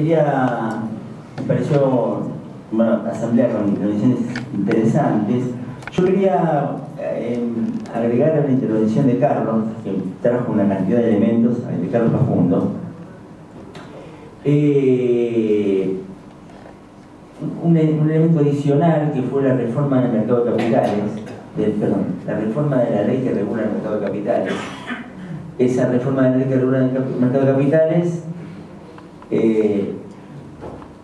quería, me pareció una asamblea con intervenciones interesantes. Yo quería eh, agregar a la intervención de Carlos, que trajo una cantidad de elementos, de Carlos Facundo, eh, un, elemento adicional que fue la reforma del mercado de capitales, perdón, la reforma de la ley que regula el mercado de capitales. Esa reforma de la ley que regula el mercado de capitales eh,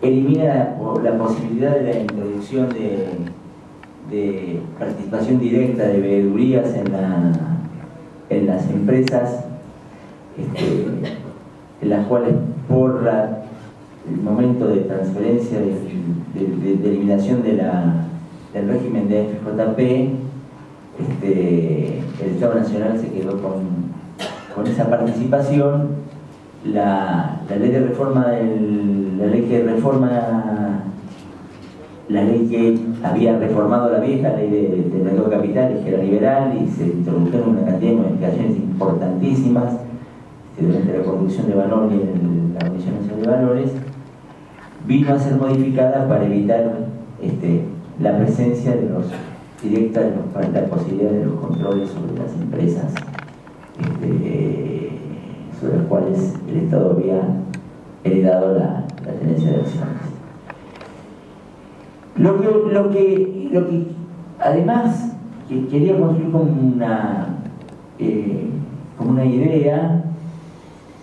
elimina la, posibilidad de la introducción de, participación directa de veedurías en, las empresas este, en las cuales por el momento de transferencia de, eliminación de del régimen de FJP este, el Estado Nacional se quedó con, esa participación la, ley de reforma la ley que reforma la ley que había reformado la vieja ley de, de mercado capitales que era liberal y se introdujeron una cantidad de modificaciones importantísimas durante la conducción de valores y en la Comisión Nacional de Valores vino a ser modificada para evitar este, la presencia de los directa de los, la posibilidad de los controles sobre las empresas las cuales el Estado había heredado la, la tenencia de acciones. Lo que, lo que, lo que además que quería construir como una, eh, como una idea,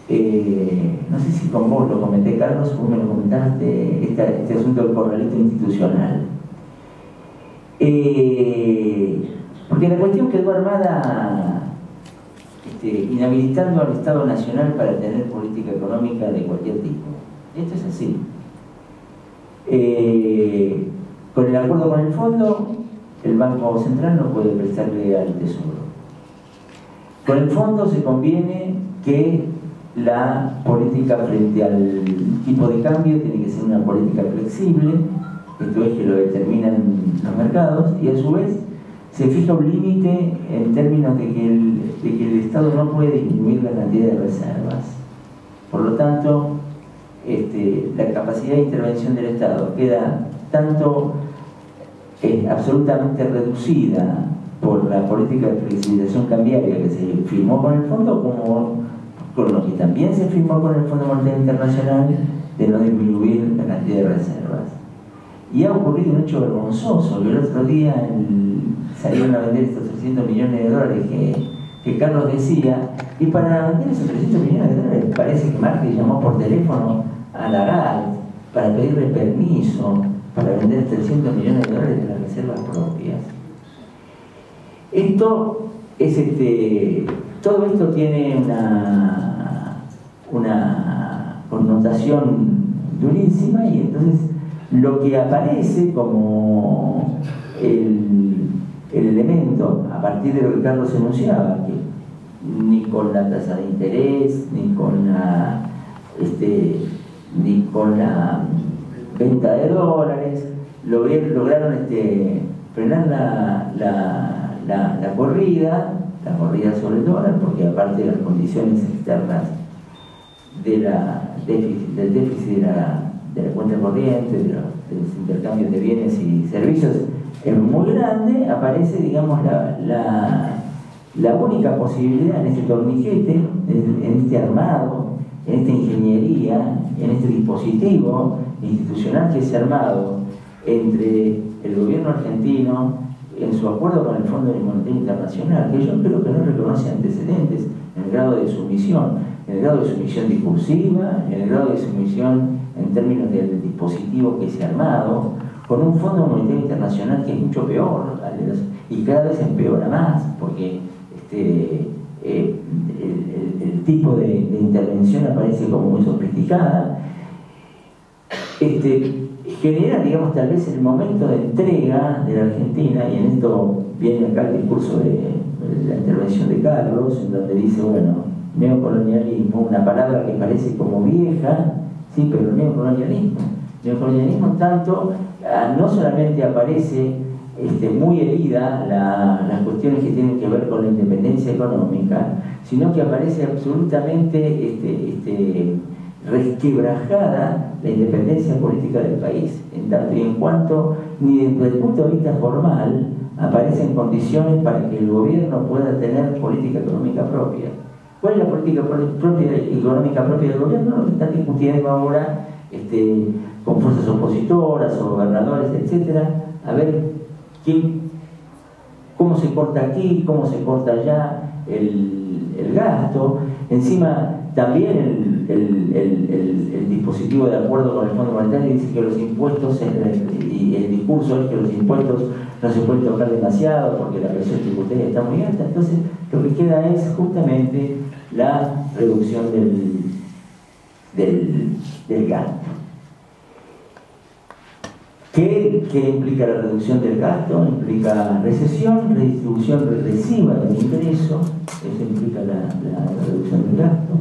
eh, no sé si con vos lo comenté, Carlos, vos me lo comentaste, este, este asunto del corralito institucional. Eh, porque la cuestión quedó armada este, inhabilitando al Estado Nacional para tener política económica de cualquier tipo. Esto es así. Eh, con el acuerdo con el fondo, el Banco Central no puede prestarle al Tesoro. Con el fondo se conviene que la política frente al tipo de cambio tiene que ser una política flexible, esto es que lo determinan los mercados, y a su vez se fija un límite en términos de que, el, Estado no puede disminuir la cantidad de reservas. Por lo tanto, este, la capacidad de intervención del Estado queda tanto eh, absolutamente reducida por la política de flexibilización cambiaria que se firmó con el fondo como con lo que también se firmó con el Fondo Monetario Internacional de no disminuir la cantidad de reservas. Y ha ocurrido un hecho vergonzoso, que el otro día salieron a vender estos 300 millones de dólares que, Carlos decía, y para vender esos 300 millones de dólares parece que Marx llamó por teléfono a Lagarde para pedirle permiso para vender 300 millones de dólares de las reservas propias. Esto es este, todo esto tiene una, una connotación durísima y entonces lo que aparece como el, elemento a partir de lo que Carlos enunciaba, que ni con la tasa de interés, ni con la, este, ni con la venta de dólares, lograron este, frenar la, la, corrida, la corrida sobre el dólar, porque aparte de las condiciones externas de la del déficit de la de la cuenta corriente, de los, intercambios de bienes y servicios es muy grande, aparece, digamos, la, la, única posibilidad en este torniquete, en este armado, en esta ingeniería, en este dispositivo institucional que es armado entre el gobierno argentino en su acuerdo con el Fondo Monetario Internacional, que yo creo que no reconoce antecedentes en el grado de sumisión, en el grado de sumisión discursiva, en el grado de sumisión en términos del dispositivo que se ha armado, con un Fondo Monetario Internacional que es mucho peor y cada vez empeora más, porque este, eh, el, tipo de, intervención aparece como muy sofisticada. Este, genera, digamos, tal vez el momento de entrega de la Argentina, y en esto viene acá el discurso de, la intervención de Carlos, en donde dice, bueno, neocolonialismo, una palabra que parece como vieja, sí, pero neocolonialismo. Neocolonialismo tanto, ah, no solamente aparece este, muy herida las cuestiones que tienen que ver con la independencia económica, sino que aparece absolutamente este, este, resquebrajada la independencia política del país, en tanto y en cuanto, ni desde el punto de vista formal, aparecen condiciones para que el gobierno pueda tener política económica propia. ¿Cuál es la política propia, económica propia del gobierno? Lo que están discutiendo ahora este, con fuerzas opositoras o gobernadores, etcétera, a ver cómo se corta aquí, cómo se corta allá el, el gasto. Encima, también el, dispositivo de acuerdo con el Fondo Monetario dice que los impuestos, y el discurso es que los impuestos no se pueden tocar demasiado porque la presión tributaria está muy alta, entonces lo que queda es justamente la reducción del, del, del gasto. ¿Qué, ¿Qué, implica la reducción del gasto? Implica recesión, redistribución regresiva del ingreso, eso implica la, reducción del gasto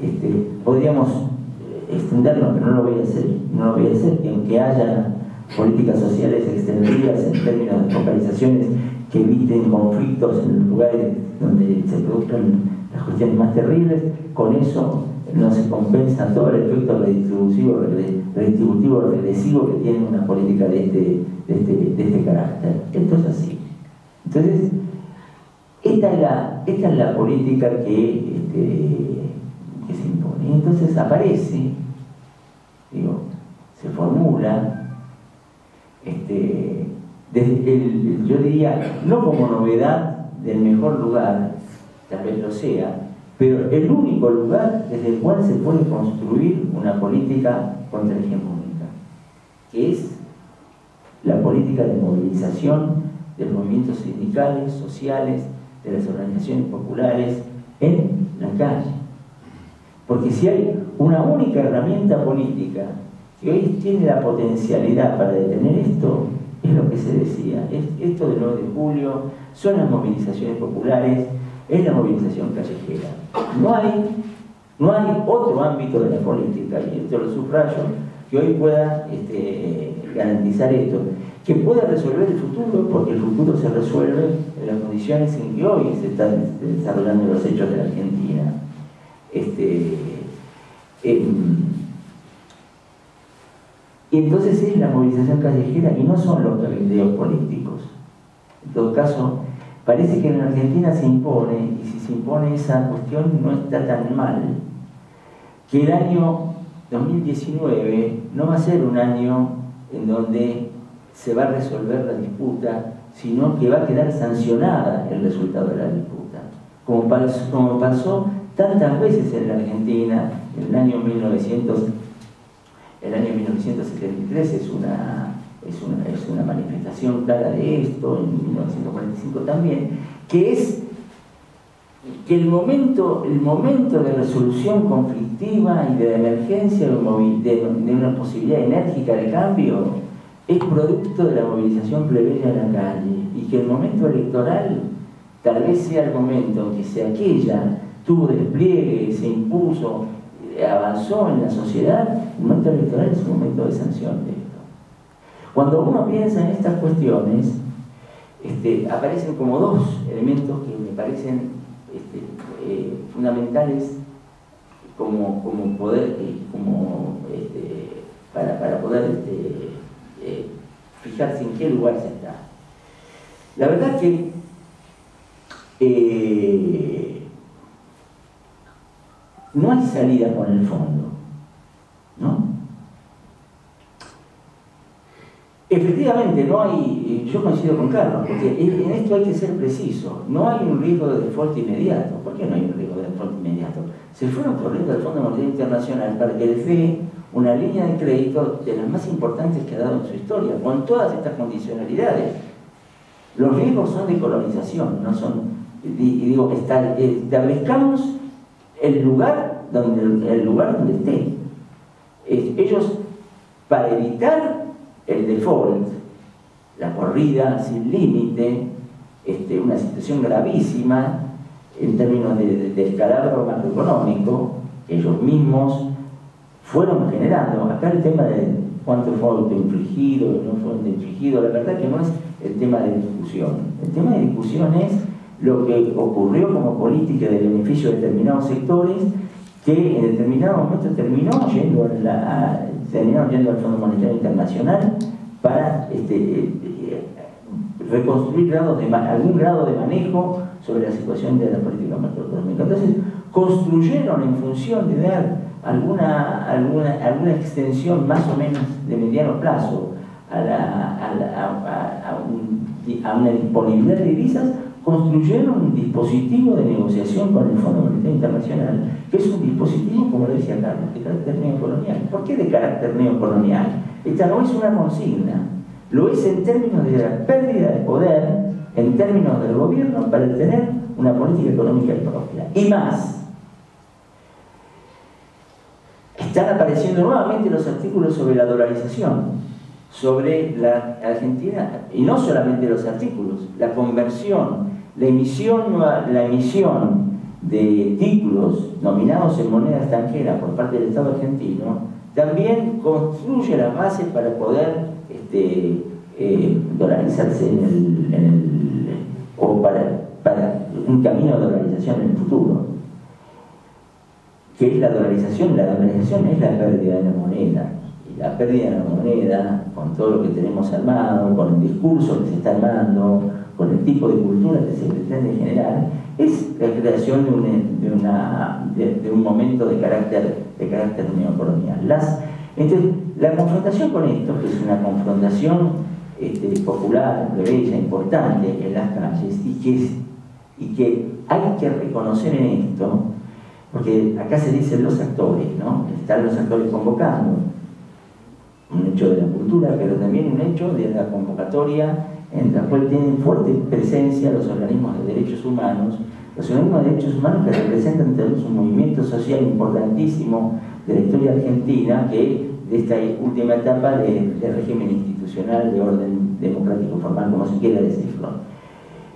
este, podríamos eh, extenderlo, pero no lo voy a hacer, no lo voy a hacer, que aunque haya políticas sociales extendidas en términos de focalizaciones que eviten conflictos en lugares donde se produzcan las cuestiones más terribles, con eso se compensa todo el efecto redistributivo, redistributivo regresivo que tiene una política de este, de este, de este carácter. Esto es así. Entonces, esta es la, esta es la política que este, se impone. Entonces aparece, digo, se formula, este, desde yo diría, no como novedad del mejor lugar, tal vez lo sea, pero el único lugar desde el cual se puede construir una política contrahegemónica, que es la política de movilización de los movimientos sindicales, sociales, de las organizaciones populares en la calle. Porque si hay una única herramienta política que hoy tiene la potencialidad para detener esto, es lo que se decía, es esto del 9 de julio, son las movilizaciones populares, es la movilización callejera. No hay, no hay otro ámbito de la política, y esto lo subrayo, que hoy pueda este, garantizar esto, que pueda resolver el futuro, porque el futuro se resuelve en las condiciones en que hoy se están desarrollando los hechos de la Argentina. Este, y entonces es la movilización callejera y no son los cabildeos políticos. En todo caso, parece que en Argentina se impone, y si se impone esa cuestión no está tan mal, que el año 2019 no va a ser un año en donde se va a resolver la disputa, sino que va a quedar sancionada el resultado de la disputa. Como pasó, tantas veces en Argentina, en el año 1900, el año 1973 es una, es una, es una manifestación clara de esto, en 1945 también, que es que el momento, el momento de resolución conflictiva y de emergencia de, una posibilidad enérgica de cambio es producto de la movilización plebeya en la calle y que el momento electoral tal vez sea el momento en que sea aquella tuvo despliegue, se impuso, avanzó en la sociedad, el momento electoral es un momento de sanción. Cuando uno piensa en estas cuestiones, este, aparecen como dos elementos que me parecen este, eh, fundamentales como, como poder, eh, como, este, para, poder eh, fijarse en qué lugar se está. La verdad que no hay salida con el fondo. ¿No? Efectivamente, no hay, yo coincido con Carlos, porque en esto hay que ser preciso, no hay un riesgo de default inmediato. ¿Por qué no hay un riesgo de default inmediato? Se fueron corriendo al Fondo Monetario Internacional para que le dé una línea de crédito de las más importantes que ha dado en su historia, con todas estas condicionalidades. Los riesgos son de colonización, no son, y digo, establezcamos el lugar donde, el lugar donde esté. ellos, para evitar el default, la corrida sin límite, este, una situación gravísima en términos de, de descalabro macroeconómico, ellos mismos fueron generando. Acá el tema de cuánto fue autoinfligido, no fue autoinfligido, la verdad que no es el tema de discusión. El tema de discusión es lo que ocurrió como política de beneficio de determinados sectores que en determinado momento terminó yendo, yendo al Fondo Monetario Internacional para este, eh, reconstruir grados de, algún grado de manejo sobre la situación de la política macroeconómica. Entonces, construyeron en función de dar alguna, alguna, alguna extensión más o menos de mediano plazo a, a, una disponibilidad de divisas, construyeron un dispositivo de negociación con el Fondo Monetario Internacional, que es un dispositivo, como lo decía Carlos, de carácter neocolonial. ¿Por qué de carácter neocolonial? Esta no es una consigna, lo es en términos de la pérdida de poder, en términos del gobierno, para tener una política económica propia. Y más, están apareciendo nuevamente los artículos sobre la dolarización, sobre la Argentina, y no solamente los artículos, la conversión, la emisión, la emisión de títulos nominados en moneda extranjera por parte del Estado argentino, también construye las bases para poder este, eh, dolarizarse en el, o para, para un camino de dolarización en el futuro. ¿Qué es la dolarización? La dolarización es la pérdida de la moneda. Y la pérdida de la moneda, con todo lo que tenemos armado, con el discurso que se está armando, con el tipo de cultura que se pretende generar, es la creación de un, de una, de, un momento de carácter, de carácter neocolonial. Las, entonces, la confrontación con esto, que es una confrontación este, popular, bella, importante en las calles, y que, y que hay que reconocer en esto, porque acá se dicen los actores, ¿no? Están los actores convocando, un hecho de la cultura, pero también un hecho de la convocatoria en la cual tienen fuerte presencia los organismos de derechos humanos, los organismos de derechos humanos que representan un movimiento social importantísimo de la historia argentina, que de esta última etapa de, régimen institucional de orden democrático formal, como se quiera decirlo.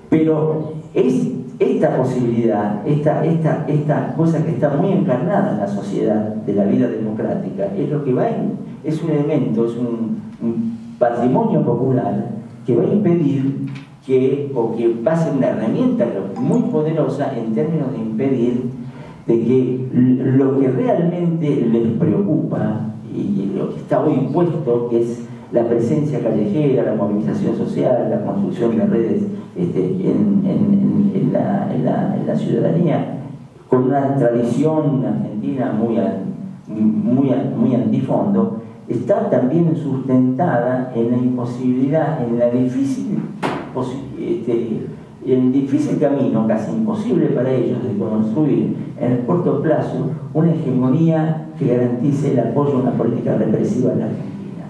Pero es esta posibilidad, esta, esta, esta cosa que está muy encarnada en la sociedad de la vida democrática, es lo que va en, es un elemento, es un, patrimonio popular que va a impedir que, o que va a ser una herramienta muy poderosa en términos de impedir de que lo que realmente les preocupa y lo que está hoy puesto, que es la presencia callejera, la movilización social, la construcción de redes este, en, la, ciudadanía, con una tradición argentina muy, muy, muy antifondo, está también sustentada en la imposibilidad, en la difícil, este, el difícil camino, casi imposible para ellos, de construir en el corto plazo una hegemonía que garantice el apoyo a una política represiva en la Argentina.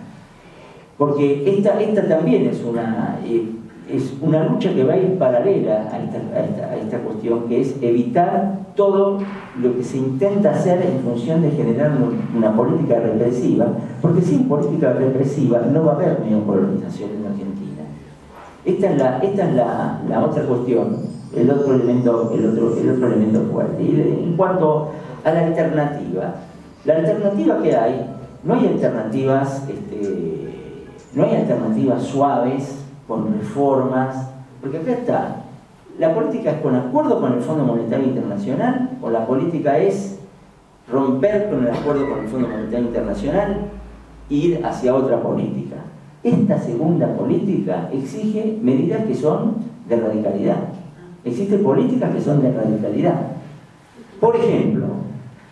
Porque esta, esta también es una, eh, es una lucha que va a ir paralela a esta, a, esta, cuestión, que es evitar todo lo que se intenta hacer en función de generar una política represiva, porque sin política represiva no va a haber neocolonización en Argentina. Esta es la, esta es la, otra cuestión, el otro, elemento, el, otro, el otro elemento fuerte. Y en cuanto a la alternativa, la alternativa que hay, no hay alternativas, este, no hay alternativas suaves, con reformas, porque acá está, la política es con acuerdo con el Fondo Monetario Internacional, o la política es romper con el acuerdo con el Fondo Monetario Internacional e ir hacia otra política. Esta segunda política exige medidas que son de radicalidad. Existen políticas que son de radicalidad. Por ejemplo,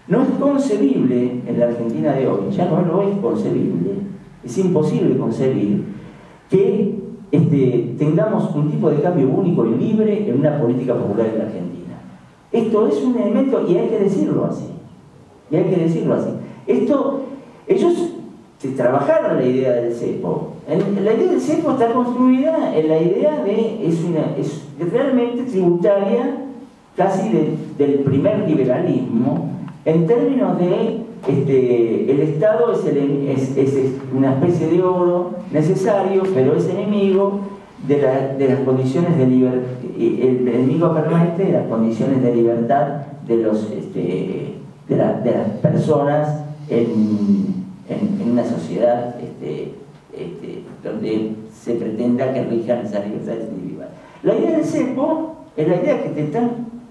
no es concebible en la Argentina de hoy, ya no lo es concebible, es imposible concebir que este, tengamos un tipo de cambio único y libre en una política popular en Argentina. Esto es un elemento, y hay que decirlo así, y hay que decirlo así. Esto, ellos trabajaron la idea del cepo. La idea del cepo está construida en la idea de, es, es realmente tributaria casi del primer liberalismo, en términos de este, el Estado es, una especie de oro necesario, pero es enemigo de, las condiciones de libertad, el enemigo permanente de las condiciones de libertad de, los, este, de, las personas en, una sociedad este, donde se pretenda que rijan esas libertades individuales. La idea del CEPO es la idea que te están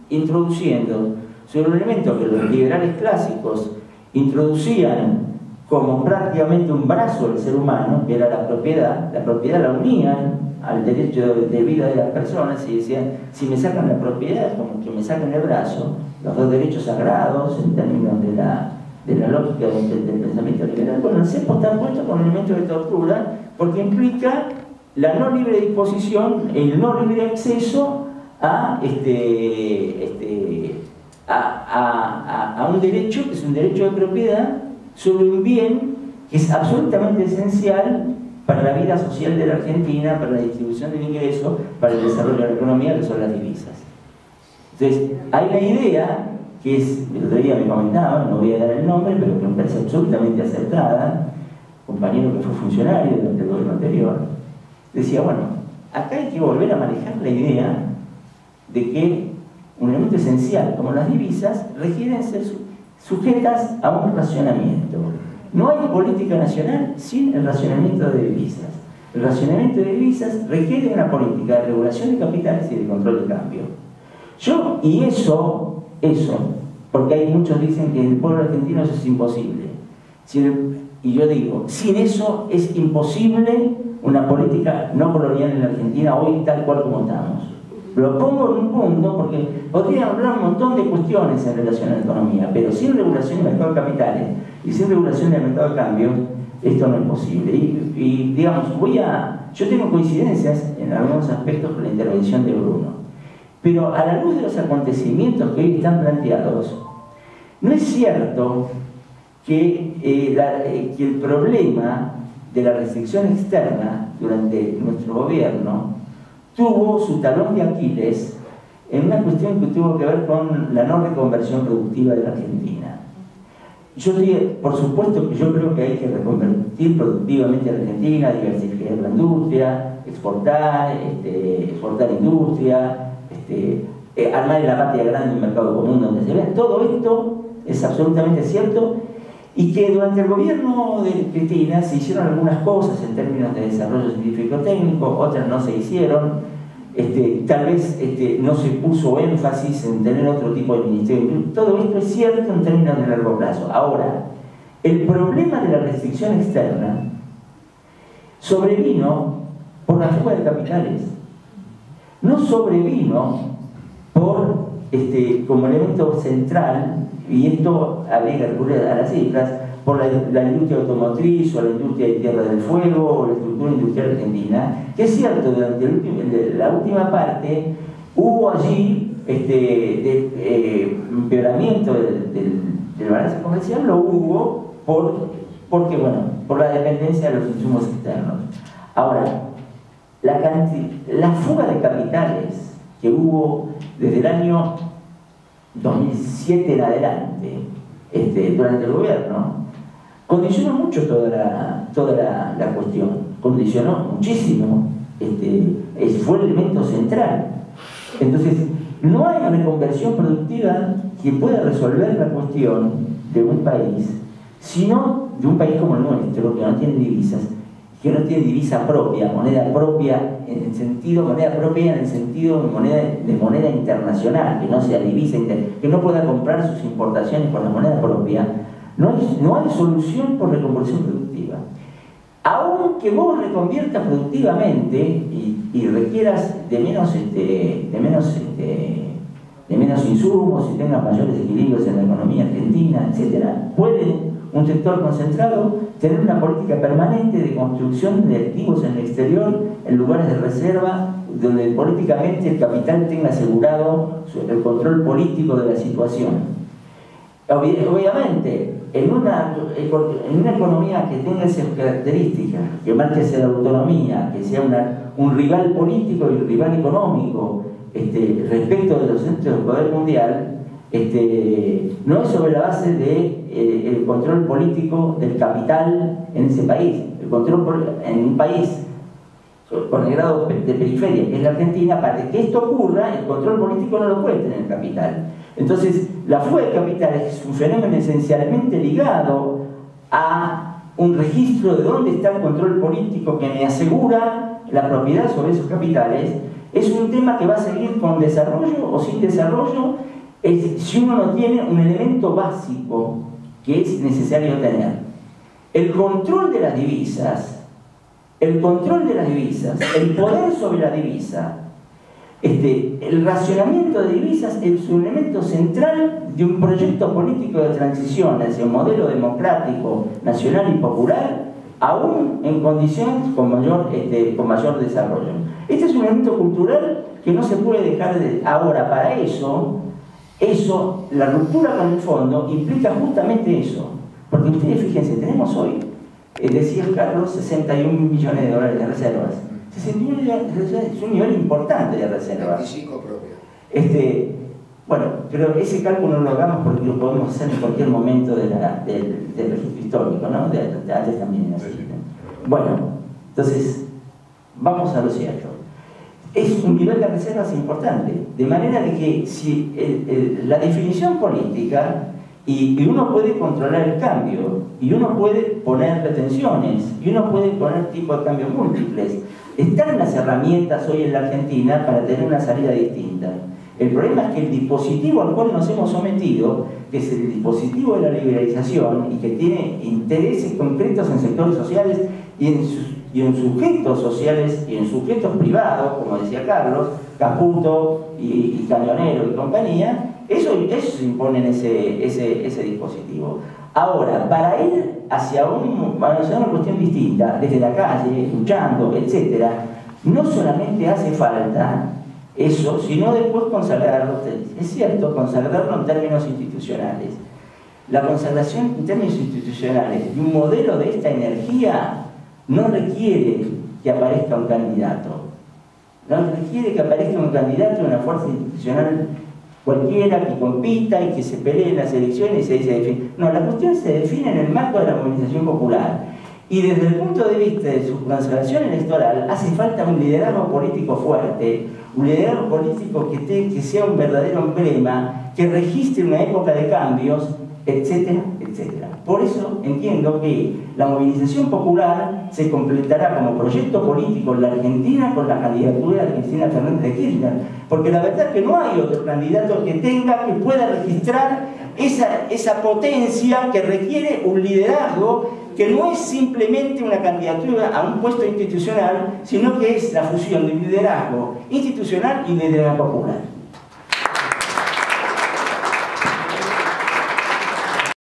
introduciendo sobre un elemento que los liberales clásicos introducían como prácticamente un brazo del ser humano, que era la propiedad, la propiedad la unían al derecho de vida de las personas y decían, si me sacan la propiedad, como que me sacan el brazo, los dos derechos sagrados en términos de la, de la lógica del, pensamiento liberal, bueno, el cepo está puesto con elementos de tortura porque implica la no libre disposición, el no libre acceso a, este, este, a, a, a un derecho que es un derecho de propiedad sobre un bien que es absolutamente esencial para la vida social de la Argentina, para la distribución del ingreso, para el desarrollo de la economía, que son las divisas. Entonces, hay la idea, que es, el otro día me comentaba, no voy a dar el nombre, pero que me parece absolutamente acertada, compañero que fue funcionario durante el gobierno anterior, decía, bueno, acá hay que volver a manejar la idea de que un elemento esencial como las divisas requieren ser sujetas a un racionamiento. No hay política nacional sin el racionamiento de divisas. El racionamiento de divisas requiere una política de regulación de capitales y de control de cambio. Yo, y eso, eso, porque hay muchos dicen que el pueblo argentino es imposible. y yo digo, sin eso es imposible una política no colonial en la Argentina hoy tal cual como estamos. Lo pongo en un punto porque podría hablar un montón de cuestiones en relación a la economía, pero sin regulación del mercado de capitales y sin regulación del mercado de cambio, esto no es posible. Y, digamos, voy a. Yo tengo coincidencias en algunos aspectos con la intervención de Bruno. Pero a la luz de los acontecimientos que hoy están planteados, no es cierto que, eh, eh, que el problema de la restricción externa durante nuestro gobierno tuvo su talón de Aquiles en una cuestión que tuvo que ver con la no reconversión productiva de la Argentina. Yo diría, por supuesto que yo creo que hay que reconvertir productivamente a la Argentina, diversificar la industria, exportar, este, exportar industria, este, eh, armar en la patria grande un mercado común donde se vea. Todo esto es absolutamente cierto y que durante el gobierno de Cristina se hicieron algunas cosas en términos de desarrollo científico-técnico, otras no se hicieron. Este, tal vez este, no se puso énfasis en tener otro tipo de ministerio. Todo esto es cierto en términos de largo plazo. Ahora, el problema de la restricción externa sobrevino por la fuga de capitales. No sobrevino por, este, como elemento central y esto habría que recurrir a las cifras, por la, industria automotriz o la industria de tierra del fuego o la estructura industrial argentina, que es cierto, durante la última parte hubo allí este, eh, empeoramiento del, balance comercial, lo hubo por, porque, bueno, por la dependencia de los insumos externos. Ahora, la, la fuga de capitales que hubo desde el año 2007 en adelante, este, durante el gobierno, condicionó mucho toda la, toda la, cuestión, condicionó muchísimo, este, fue el elemento central. Entonces, no hay reconversión productiva que pueda resolver la cuestión de un país, sino de un país como el nuestro, que no tiene divisas, que no tiene divisa propia, moneda propia, en el sentido, moneda propia en el sentido de moneda, internacional, que no sea divisa, que no pueda comprar sus importaciones con la moneda propia, no hay, no hay solución por reconversión productiva. Aunque vos reconviertas productivamente y, requieras de menos, este, de, menos, este, de menos insumos y tengas mayores equilibrios en la economía argentina, etc., puede un sector concentrado, tener una política permanente de construcción de activos en el exterior, en lugares de reserva, donde políticamente el capital tenga asegurado el control político de la situación. Obviamente, en una, economía que tenga esas características, que marque la autonomía, que sea un rival político y un rival económico este, respecto de los centros del poder mundial, este, no es sobre la base del de, eh, control político del capital en ese país. El control en un país con el grado de periferia, que es la Argentina, para que esto ocurra, el control político no lo puede tener el capital. Entonces, la fuga de capital es un fenómeno esencialmente ligado a un registro de dónde está el control político que me asegura la propiedad sobre esos capitales. Es un tema que va a seguir con desarrollo o sin desarrollo es si uno no tiene un elemento básico que es necesario tener. El control de las divisas, el control de las divisas, el poder sobre la divisa, este, el racionamiento de divisas es un elemento central de un proyecto político de transición hacia un modelo democrático, nacional y popular, aún en condiciones con mayor, este, con mayor desarrollo. Este es un elemento cultural que no se puede dejar de... Ahora, para eso, eso, la ruptura con el fondo implica justamente eso. Porque ustedes fíjense, tenemos hoy, eh, decía Carlos, 61 millones de dólares de reservas. 61 millones de reservas es un nivel importante de reservas. 25 propio. Este, bueno, pero ese cálculo no lo hagamos porque lo podemos hacer en cualquier momento del, registro histórico, ¿no? De, antes también. Bueno, entonces, vamos a lo cierto es un nivel de reservas importante. De manera de que si la definición política, y, uno puede controlar el cambio, y uno puede poner retenciones, y uno puede poner tipo de cambios múltiples, están las herramientas hoy en la Argentina para tener una salida distinta. El problema es que el dispositivo al cual nos hemos sometido, que es el dispositivo de la liberalización y que tiene intereses concretos en sectores sociales y en sus y en sujetos sociales y en sujetos privados, como decía Carlos, Caputo y, Cañonero y compañía, eso, eso imponen ese, ese, ese dispositivo. Ahora, para ir hacia, un, hacia una cuestión distinta, desde la calle, luchando, etc., no solamente hace falta eso, sino después consagrarlo, es cierto, consagrarlo en términos institucionales. La consagración en términos institucionales de un modelo de esta energía no requiere que aparezca un candidato. No requiere que aparezca un candidato una fuerza institucional cualquiera que compita y que se pelee en las elecciones y se dice No, la cuestión se define en el marco de la movilización popular. Y desde el punto de vista de su conservación electoral hace falta un liderazgo político fuerte, un liderazgo político que, que sea un verdadero emblema, que registre una época de cambios etcétera, Por eso entiendo que la movilización popular se completará como proyecto político en la Argentina con la candidatura de Cristina Fernández de Kirchner, porque la verdad es que no hay otro candidato que tenga, que pueda registrar esa, esa potencia que requiere un liderazgo que no es simplemente una candidatura a un puesto institucional, sino que es la fusión de liderazgo institucional y liderazgo popular.